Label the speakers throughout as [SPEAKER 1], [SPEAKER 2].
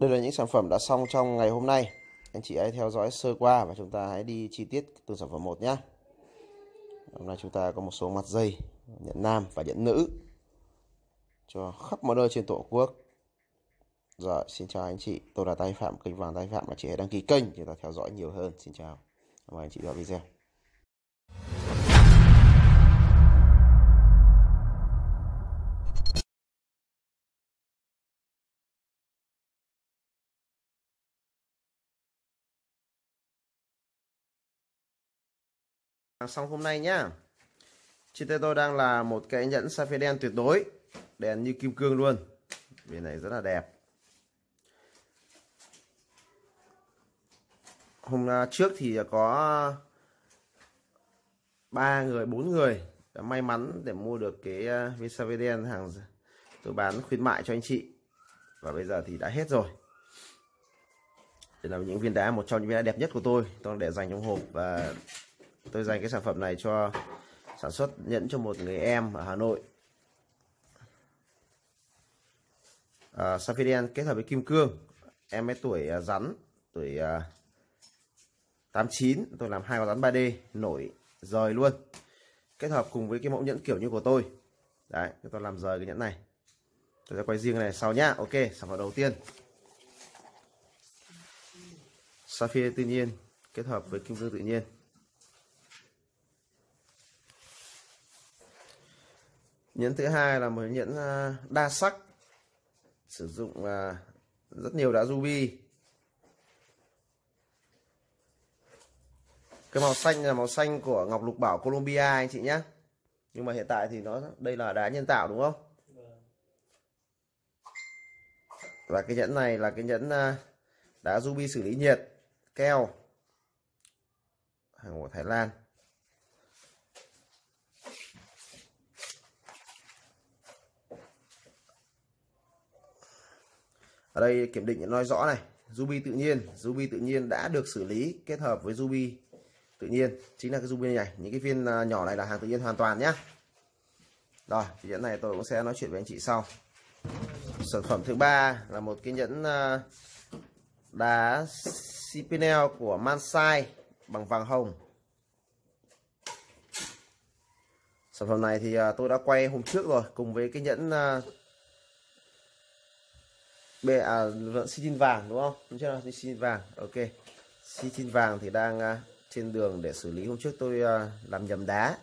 [SPEAKER 1] Đây là những sản phẩm đã xong trong ngày hôm nay. Anh chị hãy theo dõi sơ qua và chúng ta hãy đi chi tiết từng sản phẩm một nhé. Hôm nay chúng ta có một số mặt dây nhận nam và nhận nữ cho khắp mọi nơi trên tổ quốc. Rồi, dạ, xin chào anh chị. Tôi là Tay Phạm, kênh vàng Tay Phạm. Anh chị hãy đăng ký kênh để ta theo dõi nhiều hơn. Xin chào. Mời anh chị vào video. Xong hôm nay nhá. Trên tay tôi đang là một cái nhẫn sapphire đen tuyệt đối đèn như kim cương luôn. Bên này rất là đẹp. Hôm à, trước thì có ba người, bốn người. Đã may mắn để mua được cái à, viên sapphire đen hàng tôi bán khuyến mại cho anh chị. Và bây giờ thì đã hết rồi. Đây là những viên đá, một trong những viên đá đẹp nhất của tôi. Tôi để dành trong hộp và tôi dành cái sản phẩm này cho sản xuất nhẫn cho một người em ở Hà Nội. À, sapphire đen kết hợp với kim cương. Em ấy tuổi uh, rắn tuổi à, uh, 89 tôi làm hai con rắn 3D nổi rời luôn. Kết hợp cùng với cái mẫu nhẫn kiểu như của tôi. Đấy tôi làm rời cái nhẫn này. Tôi sẽ quay riêng cái này sau nhá. Ok sản phẩm đầu tiên. Sapphire tự nhiên kết hợp với kim cương tự nhiên. Nhẫn thứ hai là một nhẫn à, đa sắc, sử dụng à, rất nhiều đá ruby. Cái màu xanh là màu xanh của ngọc lục bảo Colombia anh chị nhé nhưng mà hiện tại thì nó, đây là đá nhân tạo, đúng không? Và cái nhẫn này là cái nhẫn à, đá ruby xử lý nhiệt, keo, hàng của Thái Lan. Ở đây kiểm định nói rõ này ruby tự nhiên ruby tự nhiên đã được xử lý kết hợp với ruby tự nhiên. Chính là cái ruby này, những cái viên à, nhỏ này là hàng tự nhiên hoàn toàn nhá. Rồi, thì nhẫn này tôi cũng sẽ nói chuyện với anh chị sau. Sản phẩm thứ ba là một cái nhẫn à, đá Cipinel của Mansai bằng vàng hồng. Sản phẩm này thì à, tôi đã quay hôm trước rồi, cùng với cái nhẫn bề à lượng xi tin vàng đúng không? Đúng chưa? Xi tin vàng ok. Xi tin vàng thì đang à, trên đường để xử lý. Hôm trước tôi à, làm nhầm đá.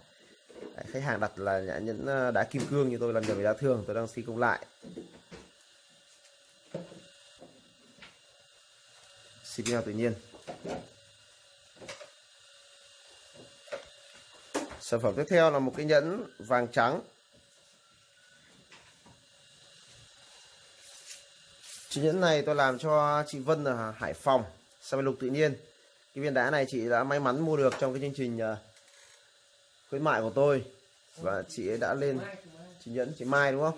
[SPEAKER 1] Đấy, khách hàng đặt là nhẫn à, đá kim cương như tôi làm nhầm với đá thường tôi đang xi công lại. Xi tin tự nhiên. Sản phẩm tiếp theo là một cái nhẫn vàng trắng. Chiếc nhẫn này tôi làm cho chị Vân ở Hải Phòng Sao lục tự nhiên. Cái viên đá này chị đã may mắn mua được trong cái chương trình ờ, khuyến mại của tôi. Và chị ấy đã lên Chị nhẫn chị Mai đúng không?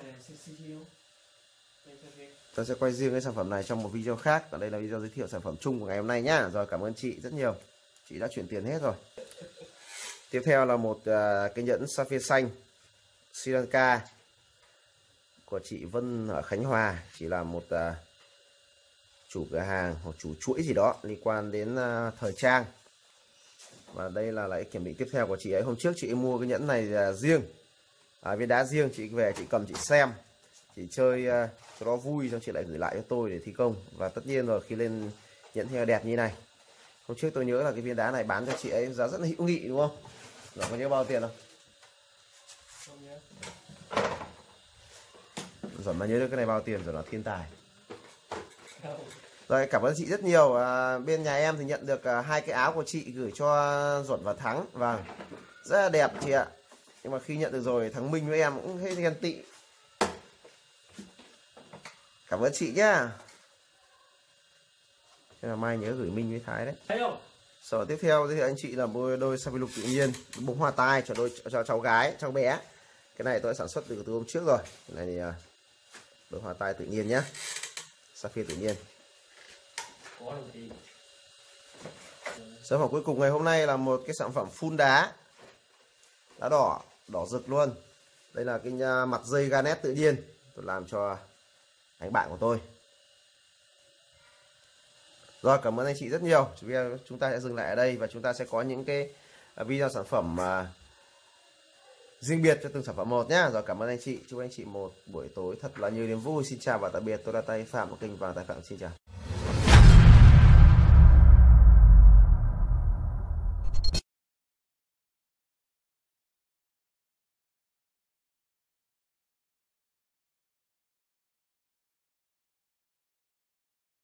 [SPEAKER 1] Tôi sẽ quay riêng cái sản phẩm này trong một video khác. Còn đây là video giới thiệu sản phẩm chung của ngày hôm nay nhá. Rồi cảm ơn chị rất nhiều. Chị đã chuyển tiền hết rồi. Tiếp theo là một uh, cái nhẫn sapphire xanh Sri Lanka của chị Vân ở Khánh Hòa chỉ là một uh, chủ cửa hàng hoặc chủ chuỗi gì đó liên quan đến uh, thời trang. Và đây là lại kiểm định tiếp theo của chị ấy. Hôm trước chị ấy mua cái nhẫn này uh, riêng. À, viên đá riêng chị về chị cầm chị xem. Chị chơi uh, cho nó vui xong chị lại gửi lại cho tôi để thi công. Và tất nhiên rồi khi lên nhẫn theo đẹp như này. Hôm trước tôi nhớ là cái viên đá này bán cho chị ấy giá rất là hữu nghị đúng không? Nó có nhớ bao tiền không? Rồi mà nhớ được cái này bao tiền rồi là thiên tài. Rồi cảm ơn chị rất nhiều. À, bên nhà em thì nhận được à, hai cái áo của chị gửi cho duẩn và thắng. Vâng rất là đẹp chị ạ. Nhưng mà khi nhận được rồi thắng minh với em cũng thấy ghen tị. Cảm ơn chị nhá. Thế là mai nhớ gửi minh với thái đấy. Thấy không? Sở tiếp theo thì anh chị là mua đôi lục tự nhiên bông hoa tai cho đôi cho cháu gái cháu bé. Cái này tôi sản xuất từ từ hôm trước rồi. Cái này thì à, hoa tai tự nhiên nhé sapphire tự nhiên. Sản phẩm cuối cùng ngày hôm nay là một cái sản phẩm phun đá. Đá đỏ đỏ rực luôn. Đây là cái mặt dây ganet tự nhiên. Tôi làm cho anh bạn của tôi. Rồi cảm ơn anh chị rất nhiều. Chúng ta sẽ dừng lại ở đây và chúng ta sẽ có những cái video sản phẩm mà riêng biệt cho từng sản phẩm một nhá. Rồi cảm ơn anh chị. Chúc anh chị một buổi tối thật là nhiều niềm vui. Xin chào và tạm biệt. Tôi là tay phạm của kênh vàng tài phạm xin chào.